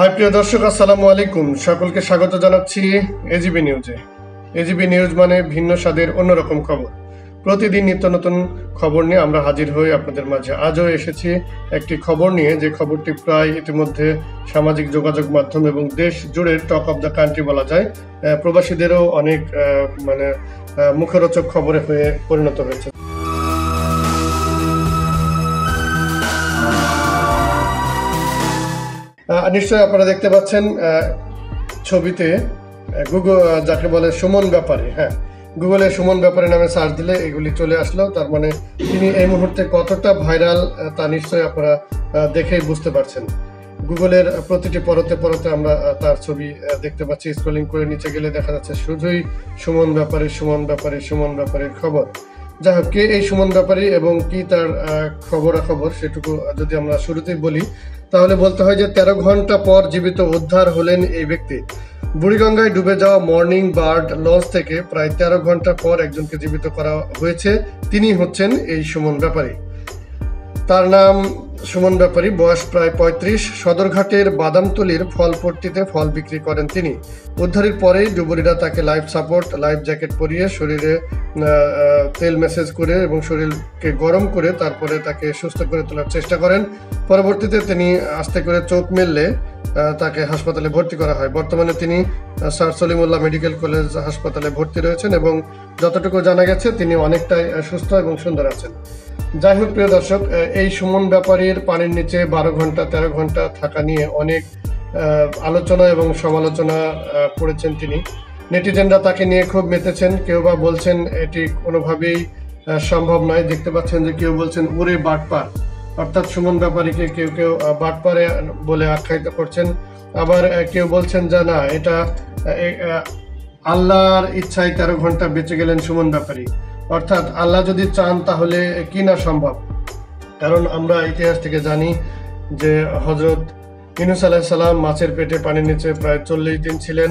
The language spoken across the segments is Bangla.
হাই, প্রিয় দর্শক, আসসালামু আলাইকুম। সকলকে স্বাগত জানাচ্ছি এজিবি নিউজে এজিবি নিউজ মানে ভিন্ন স্বাদের অন্যরকম খবর। প্রতিদিন নিত্য নতুন খবর নিয়ে আমরা হাজির হই আপনাদের মাঝে। আজও এসেছি একটি খবর নিয়ে, যে খবরটি প্রায় ইতিমধ্যে সামাজিক যোগাযোগ মাধ্যম এবং দেশ জুড়ে টক অফ দ্য কান্ট্রি বলা যায় প্রবাসীদেরও অনেক মানে মুখরোচক খবরে হয়ে পরিণত হয়েছে। নিশ্চয়ই আপনারা দেখতে পাচ্ছেন ছবিতে গুগল যাকে বলে সুমন ব্যাপারে হ্যাঁ গুগলে সুমন ব্যাপারে নামে সার্চ দিলে এগুলি চলে আসলো, তার মানে তিনি এই মুহূর্তে কতটা ভাইরাল তা নিশ্চয়ই আপনারা দেখেই বুঝতে পারছেন। গুগলের প্রতিটি পরতে পরতে আমরা তার ছবি দেখতে পাচ্ছি স্ক্রলিং করে নিচে গেলে দেখা যাচ্ছে শুধুই সুমন ব্যাপারে সুমন ব্যাপারে, সুমন ব্যাপারের খবর। যাই হোক, কে এই সুমন ব্যাপারী এবং কি তার খবর খবরাখবর সেটুকু যদি আমরা শুরুতেই বলি, তাহলে বলতে হয় যে তেরো ঘণ্টা পর জীবিত উদ্ধার হলেন এই ব্যক্তি। বুড়িগঙ্গায় ডুবে যাওয়া মর্নিং বার্ড লঞ্চ থেকে প্রায় তেরো ঘণ্টা পর একজনকে জীবিত করা হয়েছে। তিনি হচ্ছেন এই সুমন ব্যাপারী। তার নাম সুমন ব্যাপারী, বয়স প্রায় পঁয়ত্রিশ। সদরঘাটের বাদামতলির ফলপট্টিতে ফল বিক্রি করেন তিনি। উদ্ধারের পরেই ডুবুরিরা তাকে লাইফ সাপোর্ট লাইফ জ্যাকেট পরিয়ে শরীরে তেল মেসেজ করে এবং শরীরকে গরম করে তারপরে তাকে সুস্থ করে তোলার চেষ্টা করেন। পরবর্তীতে তিনি আস্তে করে চোখ মেললে তাকে হাসপাতালে ভর্তি করা হয়। বর্তমানে তিনি স্যার সলিমুল্লাহ মেডিকেল কলেজ হাসপাতালে ভর্তি রয়েছেন এবং যতটুকু জানা গেছে, তিনি অনেকটাই সুস্থ এবং সুন্দর আছেন। যাই হোক, প্রিয় দর্শক এই সুমন ব্যাপারীর পানির নিচে বারো ঘণ্টা, তেরো ঘণ্টা থাকা নিয়ে অনেক আলোচনা এবং সমালোচনা করেছেন তিনি। নেটিজেনরা তাকে নিয়ে খুব মেতেছেন। কেউ বা বলছেন এটি কোনোভাবেই সম্ভব নয়। দেখতে পাচ্ছেন যে কেউ বলছেন ওরে বাটপার। অর্থাৎ সুমন ব্যাপারীকে কেউ কেউ বাটপারে বলে আখ্যায়িত করছেন। আবার কেউ বলছেন যে, না, এটা আল্লাহর ইচ্ছায় তেরো ঘণ্টা বেঁচে গেলেন সুমন ব্যাপারী। অর্থাৎ আল্লাহ যদি চান তাহলে কি না সম্ভব? কারণ আমরা ইতিহাস থেকে জানি যে হজরত ইনুস আলাহিসাল্লাম মাছের পেটে পানির নিচে প্রায় চল্লিশ দিন ছিলেন।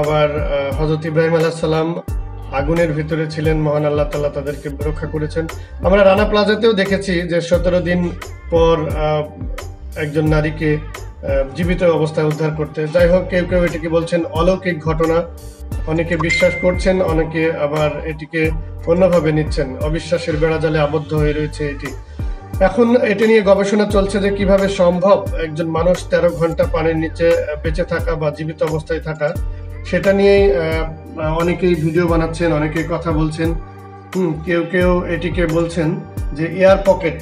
আবার হজরত ইব্রাহিম আলাহিসাল্লাম আগুনের ভিতরে ছিলেন মহান আল্লাহ তাল্লাহ তাদেরকে রক্ষা করেছেন। আমরা রানা প্লাজাতেও দেখেছি যে সতেরো দিন পর একজন নারীকে জীবিত অবস্থায় উদ্ধার করতে। যাই হোক, কেউ কেউ এটিকে বলছেন অলৌকিক ঘটনা। অনেকে বিশ্বাস করছেন, অনেকে আবার এটিকে অন্যভাবে নিচ্ছেন। অবিশ্বাসের বেড়াজালে আবদ্ধ হয়ে রয়েছে এটি। এখন এটি নিয়ে গবেষণা চলছে যে কীভাবে সম্ভব একজন মানুষ তেরো ঘণ্টা পানির নিচে বেঁচে থাকা বা জীবিত অবস্থায় থাকা। সেটা নিয়েই অনেকেই ভিডিও বানাচ্ছেন, অনেকেই কথা বলছেন। কেউ কেউ এটিকে বলছেন যে এয়ার পকেট,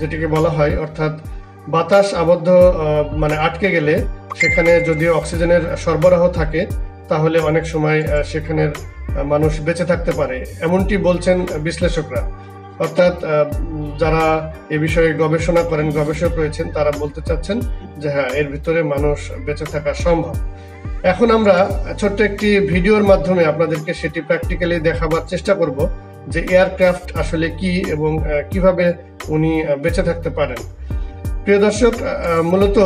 যেটিকে বলা হয়। অর্থাৎ বাতাস আবদ্ধ মানে আটকে গেলে সেখানে যদি অক্সিজেনের সরবরাহ থাকে, তাহলে অনেক সময় সেখানের মানুষ বেঁচে থাকতে পারে। এমনটি বলছেন বিশ্লেষকরা। অর্থাৎ যারা এ বিষয়ে গবেষণা করেন, গবেষক রয়েছেন, তারা বলতে চাচ্ছেন যে হ্যাঁ এর ভিতরে মানুষ বেঁচে থাকা সম্ভব। এখন আমরা ছোট্ট একটি ভিডিওর মাধ্যমে আপনাদেরকে সেটি প্র্যাকটিক্যালি দেখাবার চেষ্টা করব যে এয়ারক্রাফট আসলে কি এবং কীভাবে উনি বেঁচে থাকতে পারেন। প্রিয় দর্শক মূলত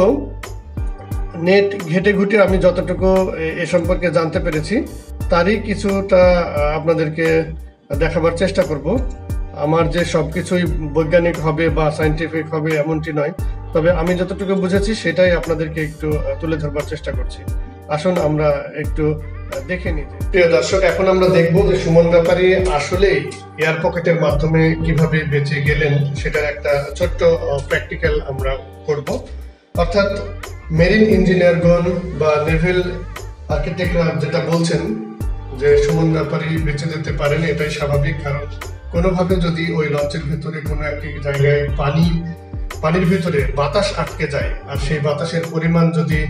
নেট ঘেটে ঘুটে আমি যতটুকু, এ- সম্পর্কে জানতে পেরেছি, তারই কিছুটা আপনাদেরকে দেখাবার চেষ্টা করব। আমার যে সবকিছুই বৈজ্ঞানিক হবে বা সায়েন্টিফিক হবে এমনটি নয়, তবে আমি যতটুকু বুঝেছি সেটাই আপনাদেরকে একটু তুলে ধরবার চেষ্টা করছি। আসুন আমরা একটু দেখে নিই প্রিয় দর্শক, এখন আমরা দেখব যে সুমন ব্যাপারী আসলেই এয়ার পকেটের মাধ্যমে কীভাবে বেঁচে গেলেন সেটার একটা ছোট্ট প্র্যাকটিক্যাল আমরা করব। অর্থাৎ মেরিন ইঞ্জিনিয়ারগণ বা নেভেল আর্কিটেক্টরা যেটা বলছেন যে সুমন ব্যাপারী বেঁচে যেতে পারেন, এটাই স্বাভাবিক। কারণ কোনোভাবে যদি ওই লঞ্চের ভিতরে কোনো একটি জায়গায় পানি, পানির ভিতরে বাতাস আটকে যায়, আর সেই বাতাসের পরিমাণ যদি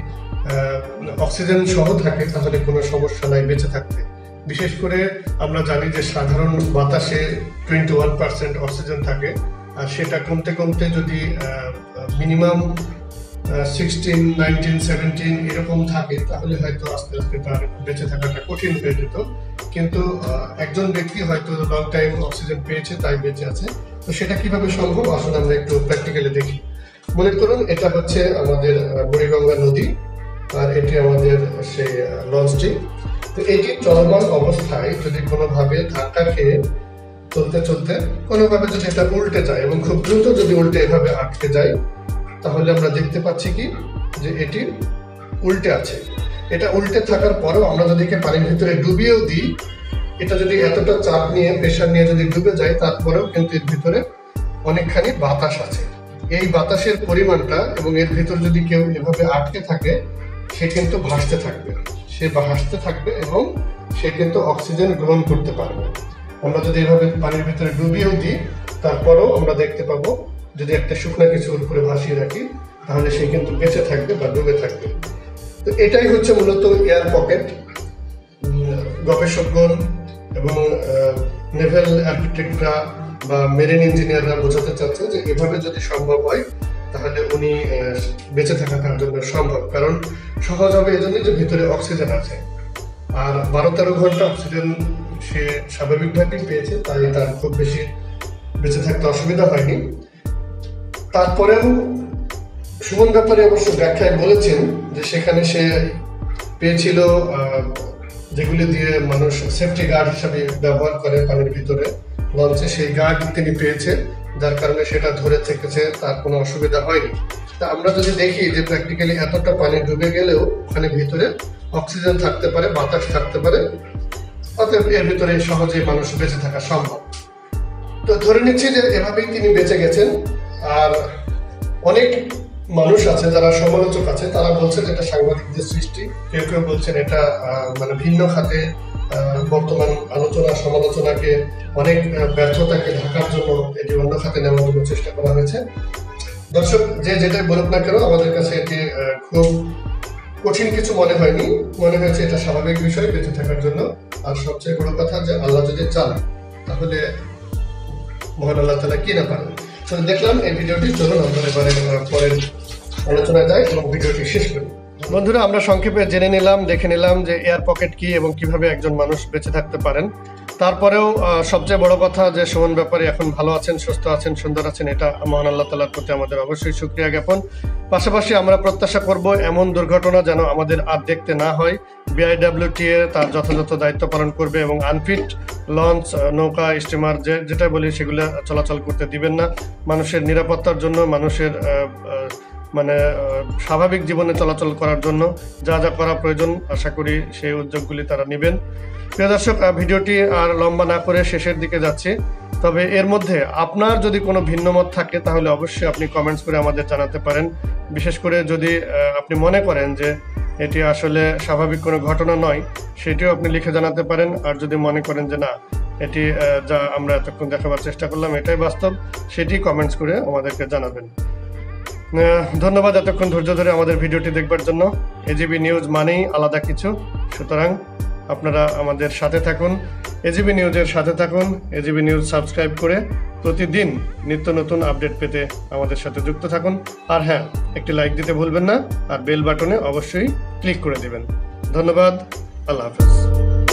অক্সিজেন সহ থাকে, তাহলে কোনো সমস্যা নাই, বেঁচে থাকতে বিশেষ করে আমরা জানি যে সাধারণ বাতাসে টোয়েন্টি ওয়ান পার্সেন্ট অক্সিজেন থাকে, আর সেটা কমতে কমতে যদি মিনিমাম সিক্সটিন নাইনটিন সেভেন্টিন এরকম থাকে, তাহলে হয়তো আস্তে আস্তে তার বেঁচে থাকাটা কঠিন হয়ে যেত। কিন্তু একজন ব্যক্তি হয়তো লং টাইম অক্সিজেন পেয়েছে, তাই বেঁচে আছে। তো সেটা কীভাবে সম্ভব? আসলে আমরা একটু প্র্যাকটিক্যালি দেখি। মনে করুন, এটা হচ্ছে আমাদের বুড়িগঙ্গা নদী। আর এটি আমাদের সেই লঞ্চটি। তো এটি চলমান অবস্থায় যদি কোনোভাবে ধাক্কা খেয়ে চলতে চলতে কোনোভাবে যদি এটা উল্টে যায় এবং খুব দ্রুত যদি উল্টে এভাবে আটকে যায়, তাহলে আমরা দেখতে পাচ্ছি কি? যে এটি উল্টে আছে। এটা উল্টে থাকার পরেও আমরা যদি একে পানির ভিতরে ডুবিয়েও দিই, এটা যদি এতটা চাপ নিয়ে প্রেশার নিয়ে যদি ডুবে যায়, তারপরেও কিন্তু এর ভিতরে অনেকখানি বাতাস আছে। এই বাতাসের পরিমাণটা এবং এর ভিতর যদি কেউ এভাবে আটকে থাকে সে কিন্তু ভাসতে থাকবে। সে ভাসতে থাকবে এবং সে কিন্তু অক্সিজেন গ্রহণ করতে পারবে। আমরা যদি এভাবে পানির ভিতরে ডুবিয়েও দিই, তারপরেও আমরা দেখতে পাবো, যদি একটা শুকনা কিছু উপরে ভাসিয়ে রাখি, তাহলে সে কিন্তু বেঁচে থাকবে বা ডুবে থাকবে। তো এটাই হচ্ছে মূলত এয়ার পকেট। গবেষকগণ এবং নেভেল আর্কিটেক্টরা বা মেরিন ইঞ্জিনিয়াররা বোঝাতে চাচ্ছে যে এভাবে যদি সম্ভব হয় তাহলে উনি বেঁচে থাকা তার জন্য সম্ভব। কারণ সহজ হবে এজন্য যে ভিতরে অক্সিজেন আছে। আর বারো তেরো ঘণ্টা অক্সিজেন সে স্বাভাবিকভাবেই পেয়েছে, তাই তার খুব বেশি বেঁচে থাকতে অসুবিধা হয়নি। তারপরেও সুমন ব্যাপারে অবশ্য ব্যাখ্যায় বলেছেন যে সেখানে সে পেয়েছিল যেগুলি দিয়ে মানুষ সেফটি গার্ড হিসাবে ব্যবহার করে পানির ভিতরে, লঞ্চে। সেই গার্ড তিনি পেয়েছে। যার কারণে সেটা ধরে থেকেছে, তার কোনো অসুবিধা হয়নি। তা আমরা যদি দেখি যে প্র্যাকটিক্যালি এতটা পানি ডুবে গেলেও ওখানে ভিতরে অক্সিজেন থাকতে পারে, বাতাস থাকতে পারে, অতএব এর ভিতরে সহজেই মানুষ বেঁচে থাকা সম্ভব। তো ধরে নিচ্ছি যে এভাবেই তিনি বেঁচে গেছেন, আর অনেক মানুষ আছে যারা সমালোচক আছে, তারা বলছেন এটা সাংবাদিকদের সৃষ্টি, কেউ কেউ বলছেন এটা মানে ভিন্ন খাতে বর্তমান আলোচনা, সমালোচনাকে অনেক ব্যর্থতাকে ঢাকার জন্য এটি অন্য খাতে নেওয়ার জন্য চেষ্টা করা হয়েছে। দর্শক, যে যেটাই বলুক না কেন, আমাদের কাছে এটি খুব কঠিন কিছু মনে হয়নি। মনে হয়েছে এটা স্বাভাবিক বিষয়, বেঁচে থাকার জন্য। আর সবচেয়ে বড় কথা যে আল্লাহ যদি চান, তাহলে মহান আল্লাহ তালা কি না পারেন? দেখলাম এই ভিডিওটি, চলুন, আমরা এবারে পরের আলোচনায় যাই এবং ভিডিওটি শেষ করি। বন্ধুরা, আমরা সংক্ষেপে জেনে নিলাম, দেখে নিলাম যে এয়ার পকেট কি এবং কীভাবে একজন মানুষ বেঁচে থাকতে পারেন। তারপরেও সবচেয়ে বড় কথা যে সুমন ব্যাপারে এখন ভালো আছেন, সুস্থ আছেন, সুন্দর আছেন, এটা মহান আল্লাহ তালার প্রতি আমাদের অবশ্যই সুক্রিয়া জ্ঞাপন। পাশাপাশি আমরা প্রত্যাশা করব এমন দুর্ঘটনা যেন আমাদের আর দেখতে না হয়। বিআইডব্লিউটিএ তার যথাযথ দায়িত্ব পালন করবে এবং আনফিট, লঞ্চ, নৌকা, স্টিমার, যে যেটা বলি, সেগুলো চলাচল করতে দিবেন না। মানুষের নিরাপত্তার জন্য, মানুষের মানে স্বাভাবিক জীবনে চলাচল করার জন্য যা যা করা প্রয়োজন, আশা করি সেই উদ্যোগগুলি তারা নেবেন। প্রিয় দর্শক ভিডিওটি আর লম্বা না করে শেষের দিকে যাচ্ছি। তবে এর মধ্যে আপনার যদি কোনো ভিন্ন মত থাকে, তাহলে অবশ্যই আপনি কমেন্টস করে আমাদের জানাতে পারেন। বিশেষ করে যদি আপনি মনে করেন যে এটি আসলে স্বাভাবিক কোনো ঘটনা নয়, সেটিও আপনি লিখে জানাতে পারেন। আর যদি মনে করেন যে না, এটি যা আমরা এতক্ষণ দেখাবার চেষ্টা করলাম, এটাই বাস্তব, সেটি কমেন্টস করে আমাদেরকে জানাবেন। ধন্যবাদ এতক্ষণ ধৈর্য ধরে আমাদের ভিডিওটি দেখবার জন্য। এজিবি নিউজ মানেই আলাদা কিছু। সুতরাং আপনারা আমাদের সাথে থাকুন। এজিবি নিউজের সাথে থাকুন। এজিবি নিউজ সাবস্ক্রাইব করে প্রতিদিন নিত্য নতুন আপডেট পেতে আমাদের সাথে যুক্ত থাকুন। আর হ্যাঁ একটি লাইক দিতে ভুলবেন না। আর বেল বাটনে অবশ্যই ক্লিক করে দেবেন। ধন্যবাদ। আল্লাহ হাফেজ।